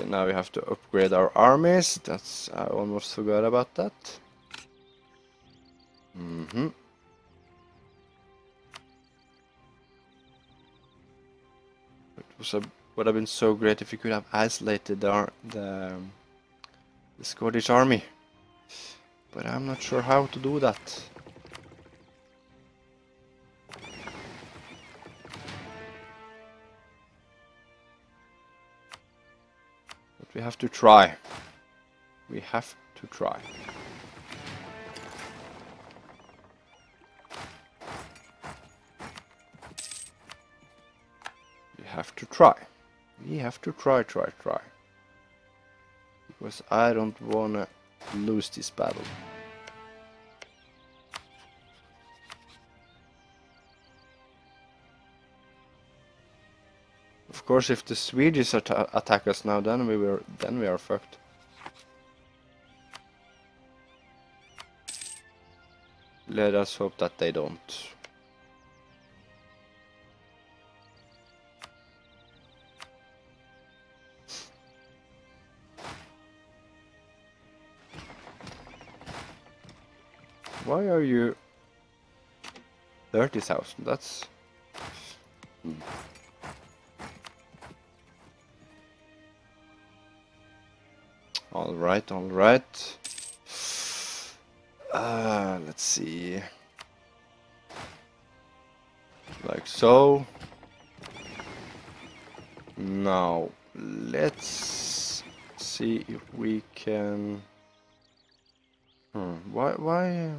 Now we have to upgrade our armies. That's I almost forgot about that. Mm-hmm. It was a, would have been so great if you could have isolated the the, um, the Scottish army, but I'm not sure how to do that. We have to try. We have to try. We have to try. We have to try, try, try. Because I don't wanna lose this battle. Of course, if the Swedes atta attack us now, then we were then we are fucked. Let us hope that they don't. Why are you 30,000? That's... Hmm. Hmm. Alright, alright. Uh, let's see. Like so. Now, let's see if we can... Hmm, why, why...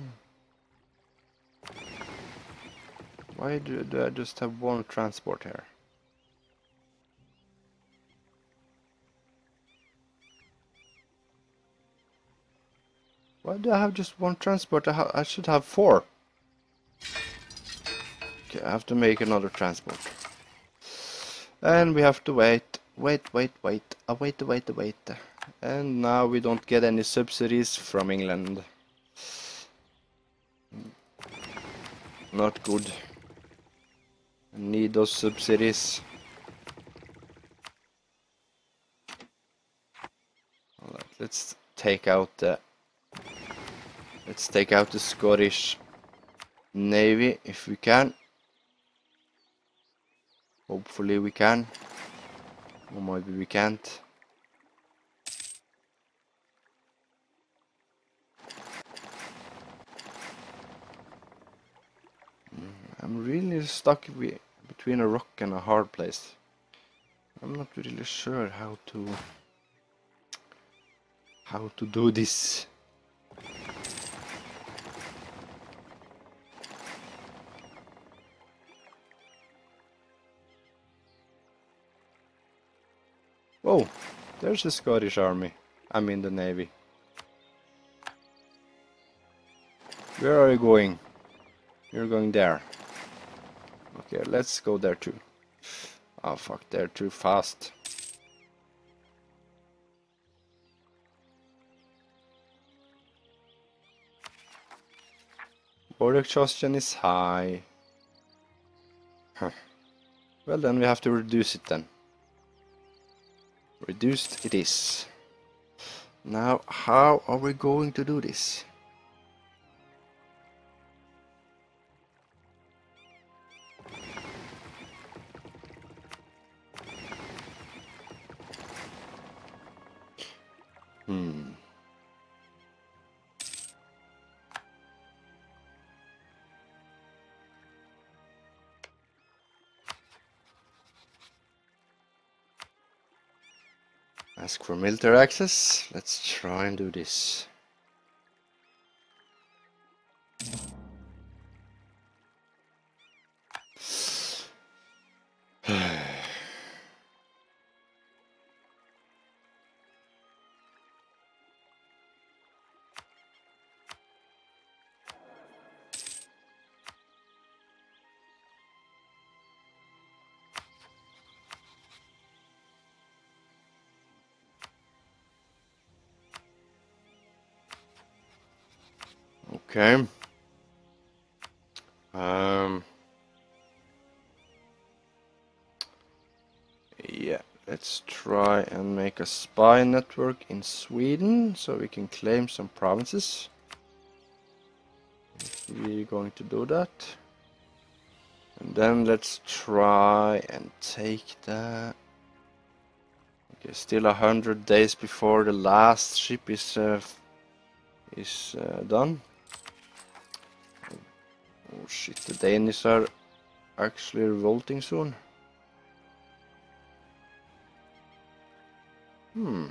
Why do, do I just have one transport here? Why do I have just one transport? I, I should have four. Okay, I have to make another transport. And we have to wait, wait, wait, wait, uh, wait, wait, wait. And now we don't get any subsidies from England. Not good. Need those subsidies. Let's take out the Let's take out the Scottish Navy if we can. Hopefully we can. Or maybe we can't. Mm, I'm really stuck between a rock and a hard place. I'm not really sure how to how to do this. Oh, there's the Scottish army. I mean the navy. Where are you going? You're going there. Okay, let's go there too. Oh fuck, they're too fast. Border exhaustion is high. Huh. Well then we have to reduce it then. Reduced it is. Now, how are we going to do this? Hmm. Ask for military access. Let's try and do this. Okay. Um. Yeah, let's try and make a spy network in Sweden so we can claim some provinces. We're going to do that. And then let's try and take that. Okay, still a hundred days before the last ship is uh, is uh, done. Oh shit, the Danish are actually revolting soon. Hmm.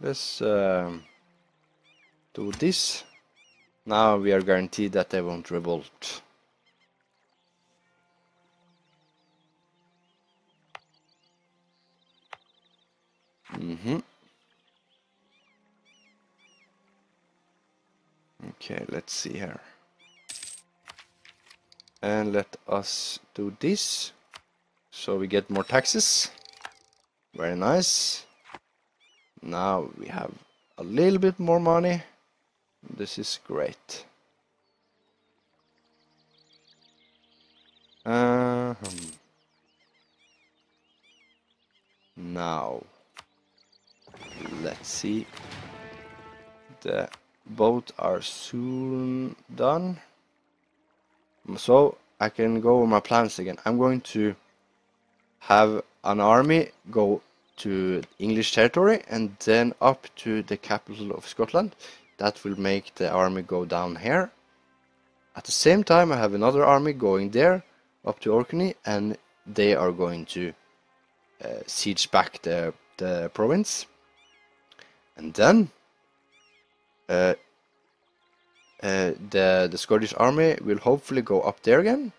Let's um, do this. Now we are guaranteed that they won't revolt. Mm-hmm. Okay, let's see here. And let us do this so we get more taxes. Very nice. Now we have a little bit more money. This is great. -huh. now let's see the boat are soon done so I can go over my plans again. I'm going to have an army go to English territory and then up to the capital of Scotland. That will make the army go down here. At the same time I have another army going there up to Orkney and they are going to uh, siege back the, the province. And then uh, uh, the the Scottish army will hopefully go up there again.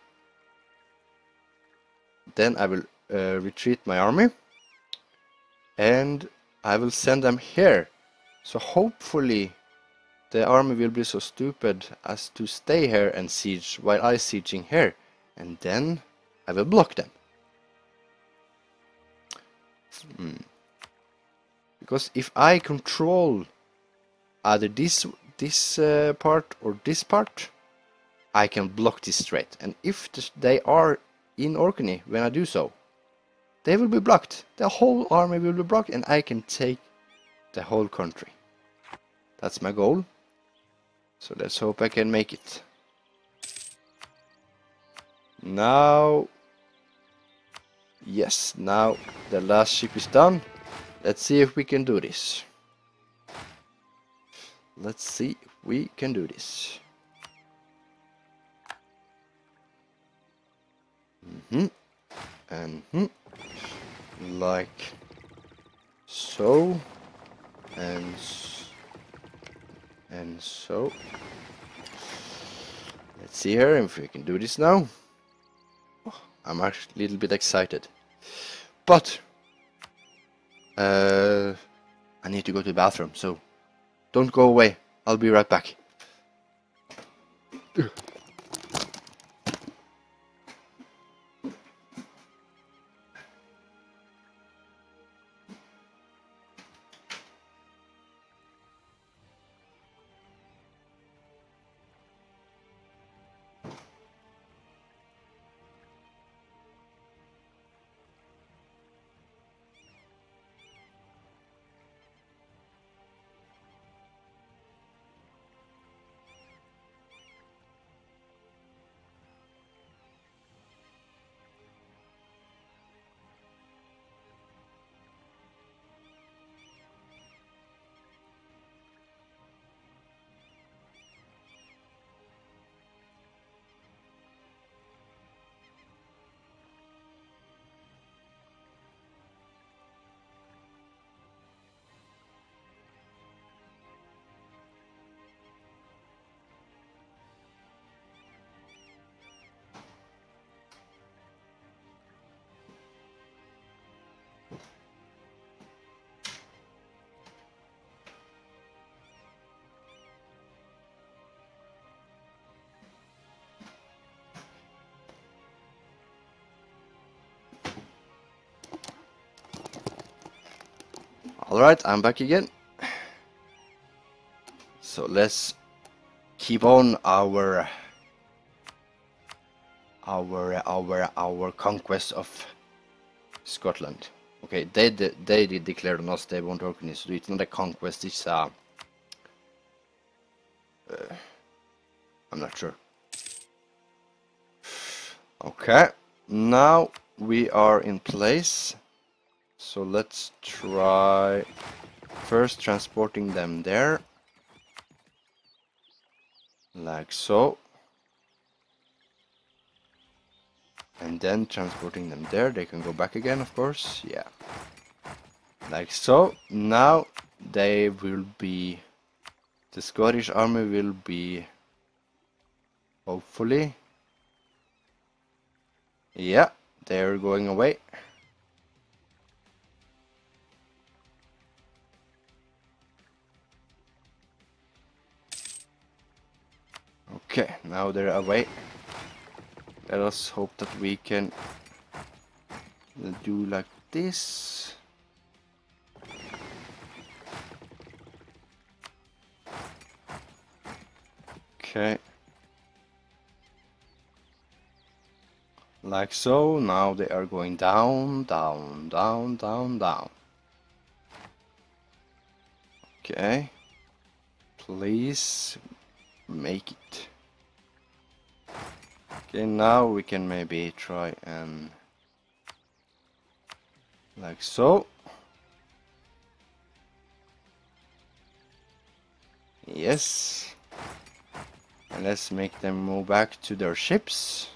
Then I will uh, retreat my army, and I will send them here. So hopefully, the army will be so stupid as to stay here and siege while I sieging here, and then I will block them. Hmm. Because if I control either this this uh, part or this part, I can block this strait. And if they are in Orkney when I do so, they will be blocked. The whole army will be blocked and I can take the whole country. That's my goal. So let's hope I can make it. Now, yes, now the last ship is done. Let's see if we can do this. Let's see if we can do this. Mm -hmm. And -hmm. like so and and so. Let's see here if we can do this now. Oh, I'm actually a little bit excited, but uh, I need to go to the bathroom, so don't go away. I'll be right back. Alright, I'm back again. So let's keep on our our our our conquest of Scotland. Okay, they they did declare on us they want Orkney, so it's not a conquest. It's a uh, I'm not sure. Okay, now we are in place. So let's try first transporting them there. Like so. And then transporting them there. They can go back again, of course. Yeah. Like so. Now they will be... The Scottish army will be... Hopefully yeah, they're going away. Okay, now they're away. Let us hope that we can do like this. Okay. like so now they are going down down down down down okay please make it okay now we can maybe try and like so yes and let's make them move back to their ships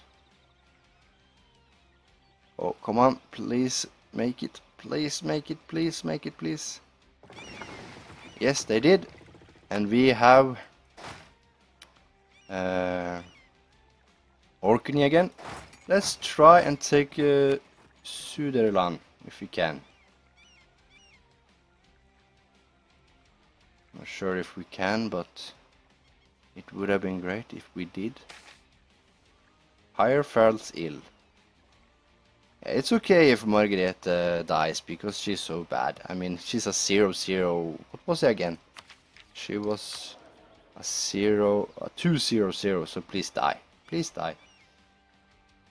Oh, come on, please make it. Please make it, please make it, please. Yes, they did. And we have uh, Orkney again. Let's try and take uh, Suderland if we can. Not sure if we can, but it would have been great if we did. Higher ill. It's okay if Margaret uh, dies because she's so bad. I mean, she's a zero zero. What was it again? She was a zero, a two zero zero. So please die, please die.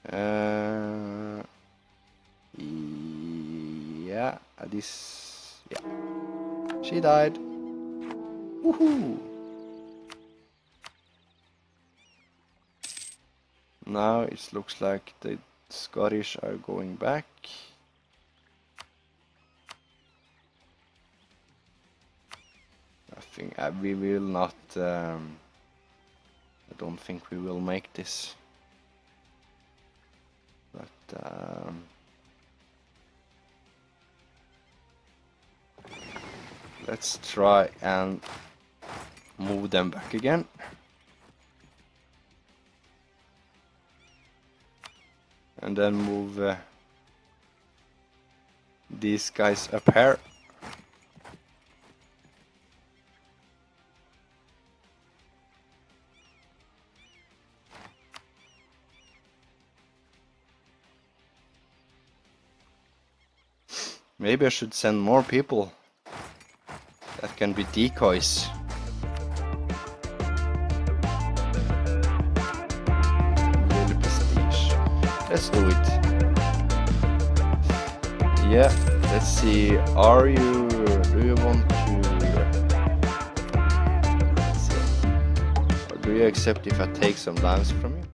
Uh, yeah, this. Yeah, she died. Woohoo! Now it looks like the Scottish are going back. I think uh, we will not. Um, I don't think we will make this. But um, let's try and move them back again. and then move uh, these guys up here Maybe I should send more people that can be decoys. Let's do it. Yeah, let's see. Are you... Do you want to... do you accept if I take some lands from you?